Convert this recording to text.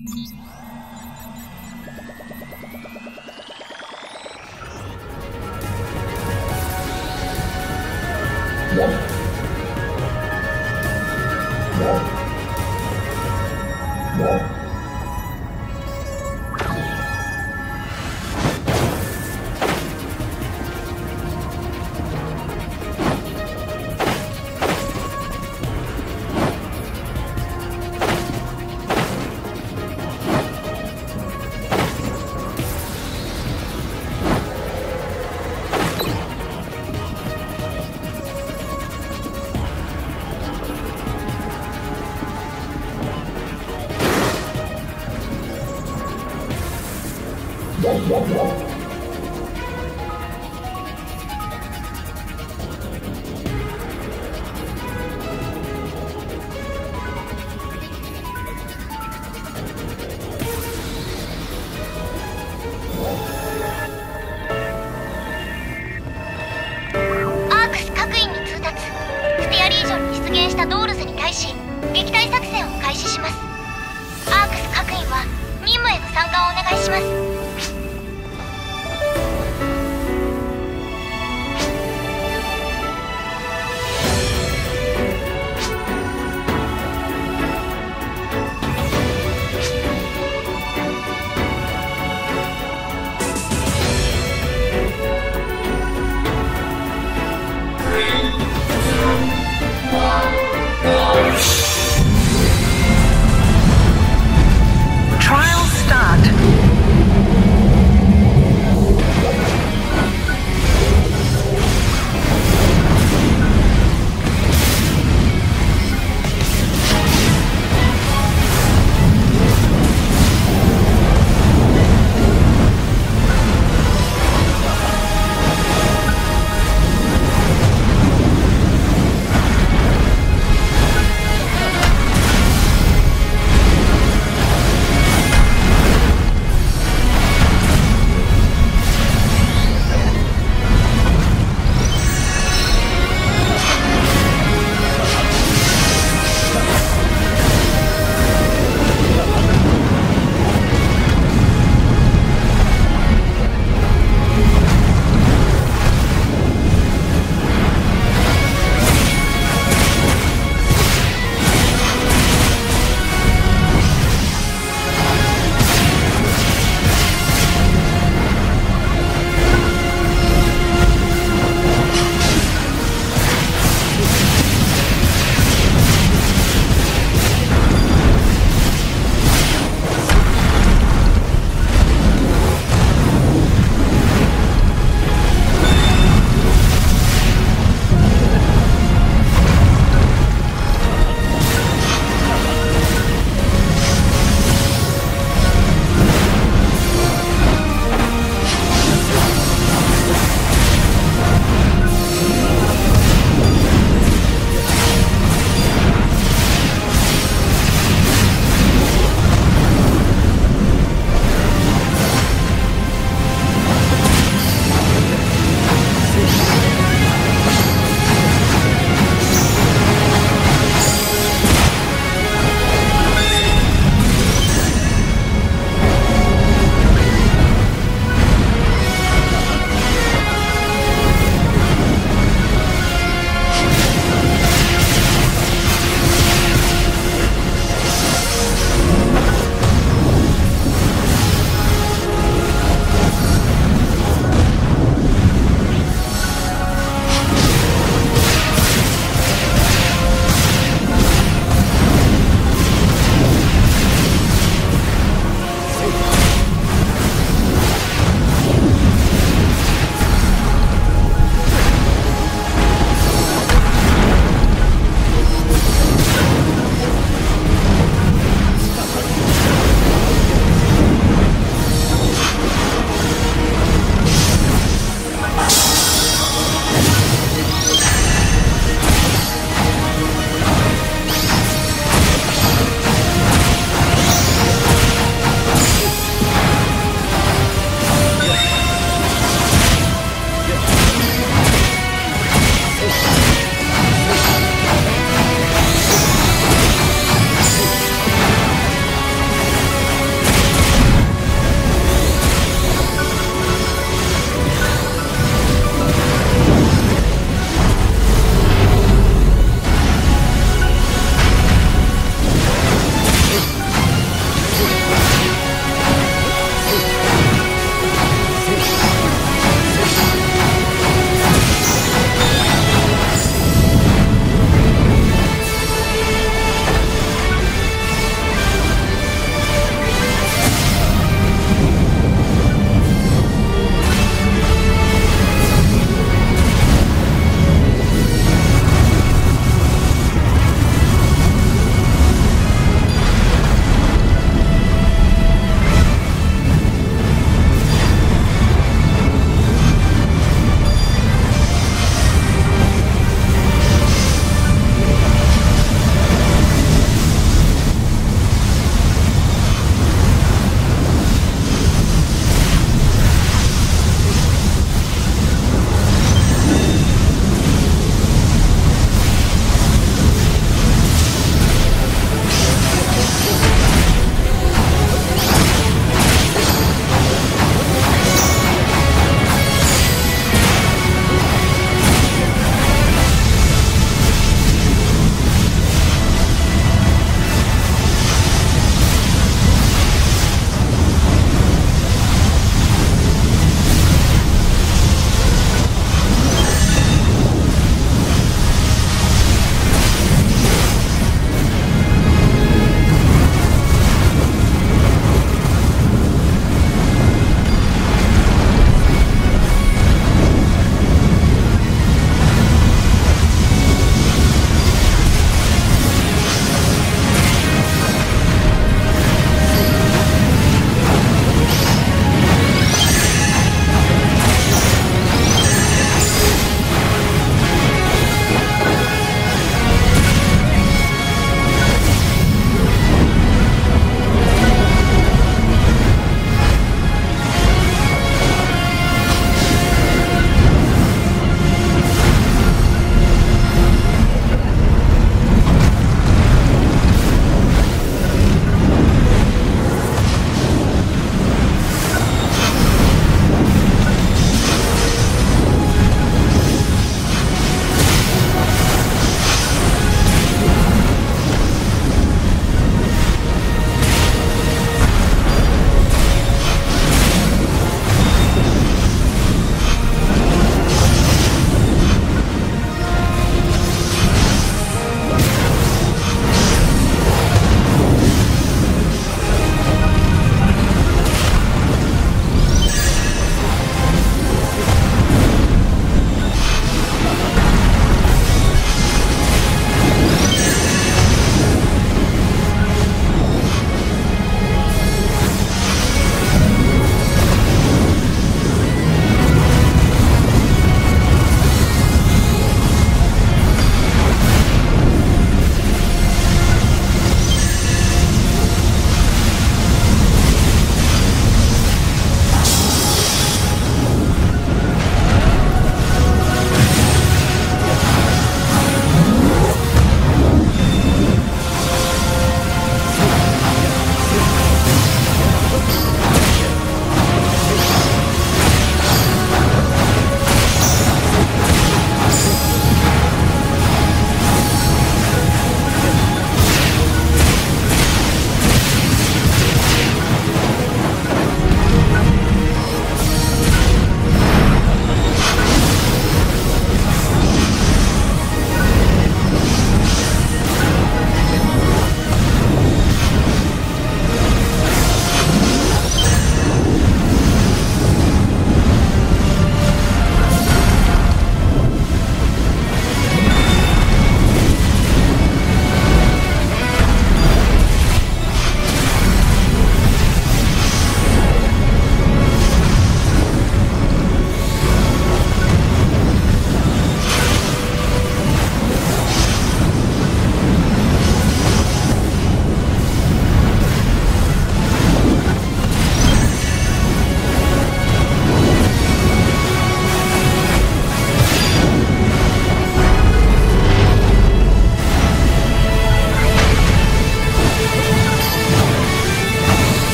アーま。